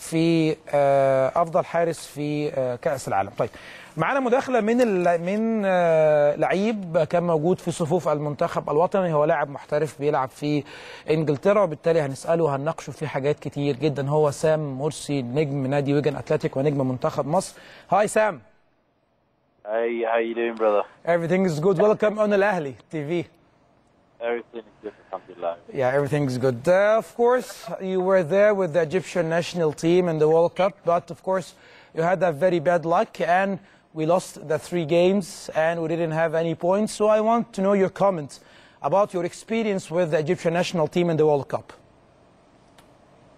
في آه، أفضل حارس في آه، كأس العالم. طيب معانا مداخلة من من آه، لعيب كان موجود في صفوف المنتخب الوطني. هو لاعب محترف بيلعب في إنجلترا وبالتالي هنسأله وهنناقشه في حاجات كتير جدا. هو سام مرسي نجم نادي ويجن اتلتيك ونجم منتخب مصر. هاي سام. Hey, how you doing, brother? everything is good. Welcome on الأهلي تي في Everything is good, alhamdulillah. Yeah, everything's good. Uh, of course, you were there with the Egyptian national team in the World Cup, but of course, you had that very bad luck and we lost the three games and we didn't have any points. So I want to know your comments about your experience with the Egyptian national team in the World Cup.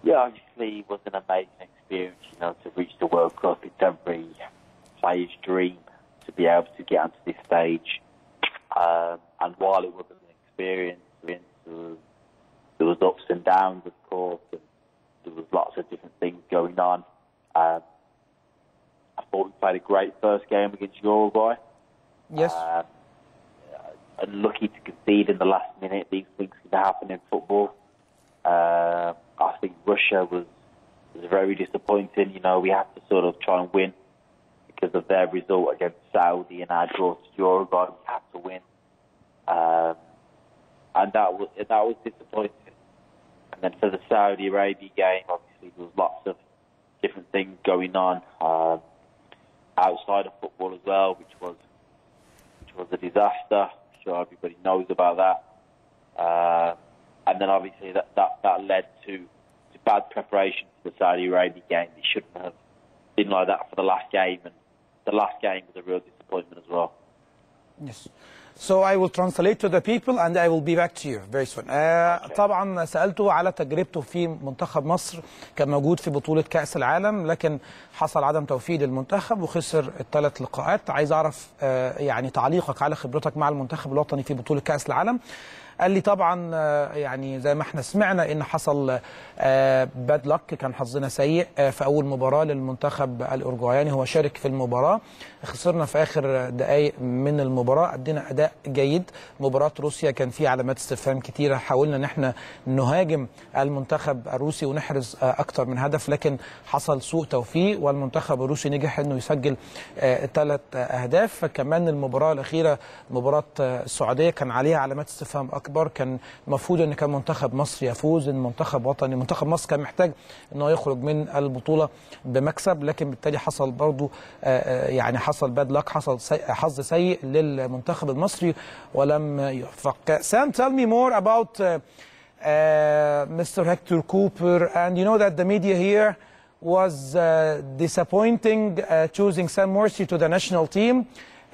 Yeah, obviously it was an amazing experience, you know, to reach the World Cup. It's every player's dream to be able to get onto this stage. Um, and while it was an experience, there was, there was ups and downs, of course, and there was lots of different things going on. Um, I thought we played a great first game against Uruguay. Yes. Um, unlucky to concede in the last minute. These things can happen in football. Uh, I think Russia was was very disappointing. You know, we had to sort of try and win because of their result against Saudi and our draw to Uruguay. We had to win, um, and that was that was disappointing. And then for the Saudi Arabia game, obviously there was lots of different things going on um, outside of football as well, which was which was a disaster. I'm sure everybody knows about that. Uh, and then obviously that, that, that led to, to bad preparation for the Saudi Arabia game. It shouldn't have been like that for the last game, and the last game was a real disappointment as well. Yes. So I will translate to the people and I will be back to you very soon. آه طبعا سألته على تجربته في منتخب مصر كان موجود في بطولة كأس العالم لكن حصل عدم توفيق للمنتخب وخسر الثلاث لقاءات. عايز أعرف آه يعني تعليقك على خبرتك مع المنتخب الوطني في بطولة كأس العالم. قال لي طبعا آه، يعني زي ما إحنا سمعنا إن حصل باد لك كان حظنا سيء آه، في أول مباراة للمنتخب الاورجواياني هو شارك في المباراة خسرنا في آخر دقائق من المباراة ادينا أداء جيد. مباراة روسيا كان فيه علامات استفهام كتيرة. حاولنا إن إحنا نهاجم المنتخب الروسي ونحرز آه، أكتر من هدف لكن حصل سوء توفيق والمنتخب الروسي نجح إنه يسجل ثلاث أهداف. فكمان المباراة الأخيرة مباراة آه، السعودية كان عليها علامات استفهام أكبر كان المفروض إن كان منتخب مصر يفوز إن منتخب وطني منتخب مصر كان محتاج انه يخرج من البطولة بمكسب لكن بالتالي حصل برضو آه، آه، يعني حصل باد لك حصل حظ سيء للمنتخب المصري ولم يوفق Sam tell me more about uh, uh, Mr. Hector Cooper and you know that the media here was uh, disappointing uh, choosing Sam Morsi to the national team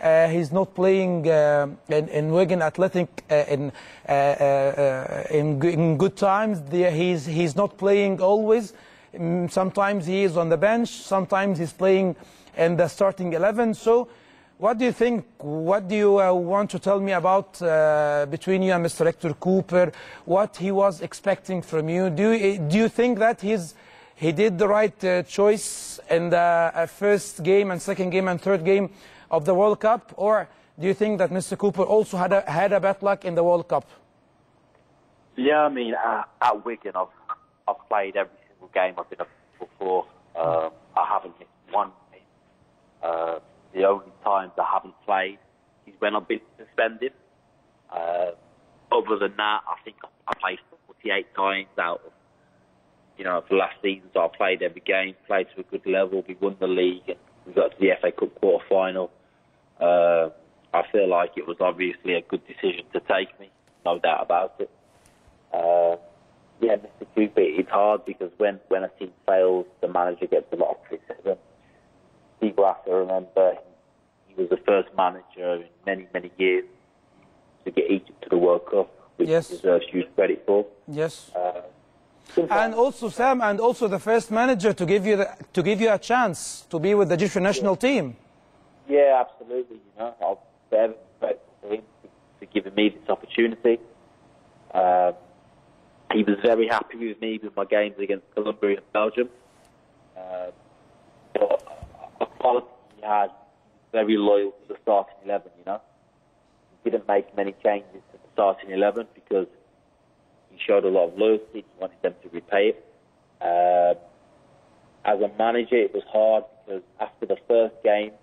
uh, he's not playing uh, in, in Wigan Athletic uh, in, uh, uh, in, in good times. The, he's, he's not playing always. Mm, Sometimes he is on the bench, sometimes he's playing in the starting 11. So, what do you think? What do you uh, want to tell me about between you and Mr. Hector Cuper? What he was expecting from you? Do you, do you think that he's, he did the right choice in the first game and second game and third game of the World Cup, or do you think that Mr. Cuper also had a, had a bad luck in the World Cup? Yeah, I mean, at, at Wigan, I've, I've played every single game I've been up before. Um, I haven't missed one game. Uh, the only times I haven't played is when I've been suspended. Uh, other than that, I think I played 48 times out of, you know, for the last season, so I played every game, played to a good level. We won the league and we got to the FA Cup quarter final. Uh, I feel like it was obviously a good decision to take me, no doubt about it. Uh, yeah, Mr. Cuper, it's hard because when, when a team fails, the manager gets a lot of criticism. People have to remember he was the first manager in many, many years to get Egypt to the World Cup, which Yes. he deserves huge credit for. Yes. Uh, And also, Sam, and also the first manager to give you the, to give you a chance to be with the Egyptian national team. Yeah, absolutely. You know, I'll forever be grateful for him for, giving me this opportunity. Um, he was very happy with me with my games against Colombia and Belgium. Um, but a quality he had, very loyal to the starting eleven. You know, he didn't make many changes to the starting eleven because he showed a lot of loyalty. He wanted them to repay it. Um, as a manager, it was hard because after the first game,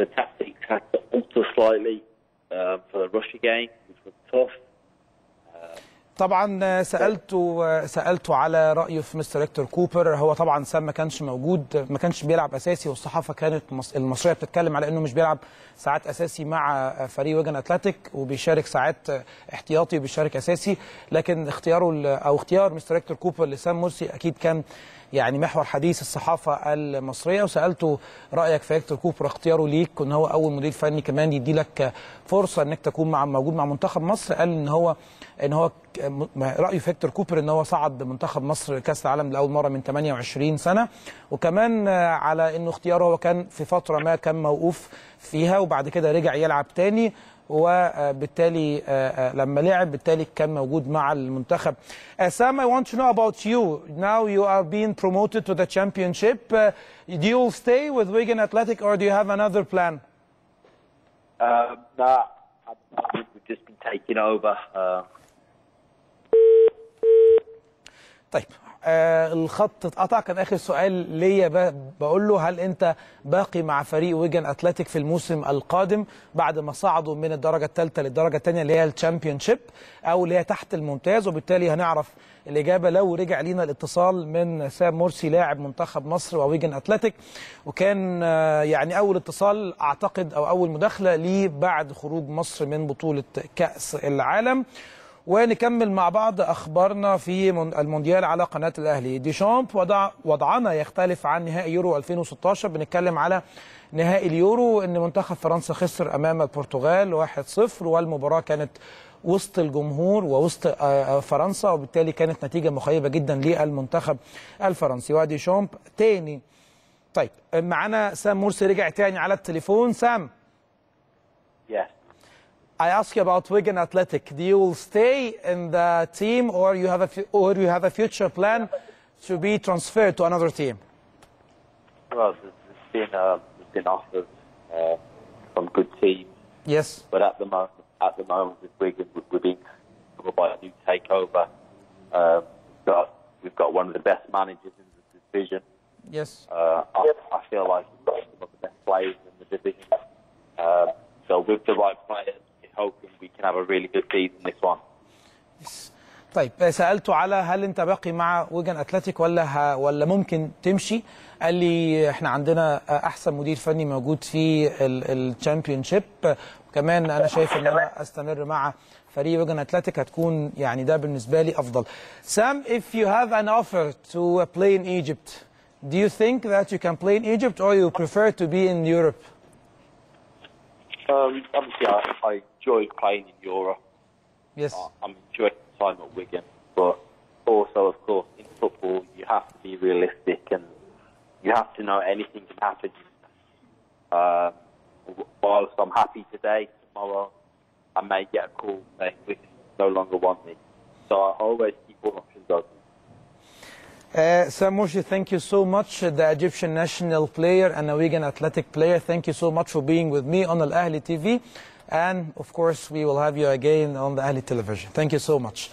the tactics had to alter slightly um, for the Russia game, which was tough. طبعا سالته سالته على رايه في مستر هيكتور كوبر. هو طبعا سام ما كانش موجود ما كانش بيلعب أساسي والصحافة كانت المصرية بتتكلم على إنه مش بيلعب ساعات أساسي مع فريق ويجن أتلتيك وبيشارك ساعات احتياطي وبيشارك أساسي. لكن اختياره أو اختيار مستر هيكتور كوبر لسام مرسي أكيد كان يعني محور حديث الصحافة المصرية. وسالته رأيك في هيكتور كوبر اختياره ليك ان هو أول مدير فني كمان يدي لك فرصة إنك تكون مع موجود مع منتخب مصر. قال إن هو إن هو رايه في هيكتور كوبر إن هو صعد بمنتخب مصر كاس العالم لأول مرة من 28 سنة وكمان على إنه اختياره هو كان في فترة ما كان موقوف فيها وبعد كده رجع يلعب تاني وبالتالي لما لعب بالتالي كان موجود مع المنتخب. Sam, I want to know about you. Now you are being promoted to the championship. Uh, do you stay with Wigan Athletic or do you have another plan? Um, nah, we've just been taking over. Uh, طيب. آه الخط اتقطع. كان آخر سؤال ليا بقول له هل أنت باقي مع فريق ويجن أتلتيك في الموسم القادم بعد ما صعدوا من الدرجة الثالثة للدرجة الثانية اللي هي الشامبيون شيب أو اللي هي تحت الممتاز؟ وبالتالي هنعرف الإجابة لو رجع لينا الاتصال من سام مرسي لاعب منتخب مصر وويجن أتلتيك. وكان آه يعني أول اتصال أعتقد أو أول مداخلة ليه بعد خروج مصر من بطولة كأس العالم. ونكمل مع بعض أخبارنا في المونديال على قناة الأهلي. ديشامب وضع وضعنا يختلف عن نهائي يورو 2016 بنتكلم على نهائي اليورو إن منتخب فرنسا خسر أمام البرتغال 1-0 والمباراة كانت وسط الجمهور ووسط فرنسا وبالتالي كانت نتيجة مخيبة جدا للمنتخب الفرنسي. وادي شامب تاني. طيب معانا سام مرسي رجع تاني على التليفون. سام. Yes. I ask you about Wigan Athletic. Do you will stay in the team, or you have a or you have a future plan to be transferred to another team? Well, there's, there's been uh, there's been offers uh, from good teams, Yes. but at the moment, at the moment with Wigan, we- we're being covered by a new takeover. Um, we've got we've got one of the best managers in the division. Yes. Uh, I, I feel like we've got some of the best players in the division. Um, so with the right players, hoping we can have a really good season this one. طيب سالته على هل انت باقي مع ويجن اتلتيك ولا ه... ولا ممكن تمشي قال لي احنا عندنا احسن مدير فني موجود في الشامبيون شيب وكمان انا شايف ان انا استمر مع فريق ويجن اتلتيك هتكون يعني ده بالنسبه لي افضل سام if you have an offer to play in Egypt do you think that you can play in Egypt or you prefer to be in Europe Um, obviously, I, I enjoyed playing in Europe. yes I'm enjoying the time at Wigan, but also, of course, in football, you have to be realistic and you have to know anything can happen. Uh, whilst I'm happy today, tomorrow I may get a call saying Wigan no longer want me. So I always keep all options open. Uh, Sam Morsy, thank you so much, uh, the Egyptian national player and Norwegian athletic player. Thank you so much for being with me on Al Ahli TV. And of course, we will have you again on the Ahli television. Thank you so much.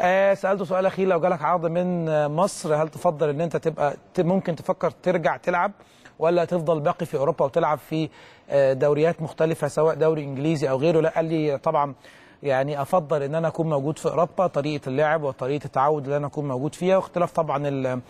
آه سألته سؤال أخير لو جالك عرض من مصر هل تفضل إن أنت تبقى ممكن تفكر ترجع تلعب ولا تفضل باقي في أوروبا وتلعب في آه، دوريات مختلفة سواء دوري إنجليزي أو غيره لا قال لي طبعا يعني أفضل إن أنا أكون موجود في أوروبا طريقة اللعب وطريقة التعود اللي أنا أكون موجود فيها واختلاف طبعا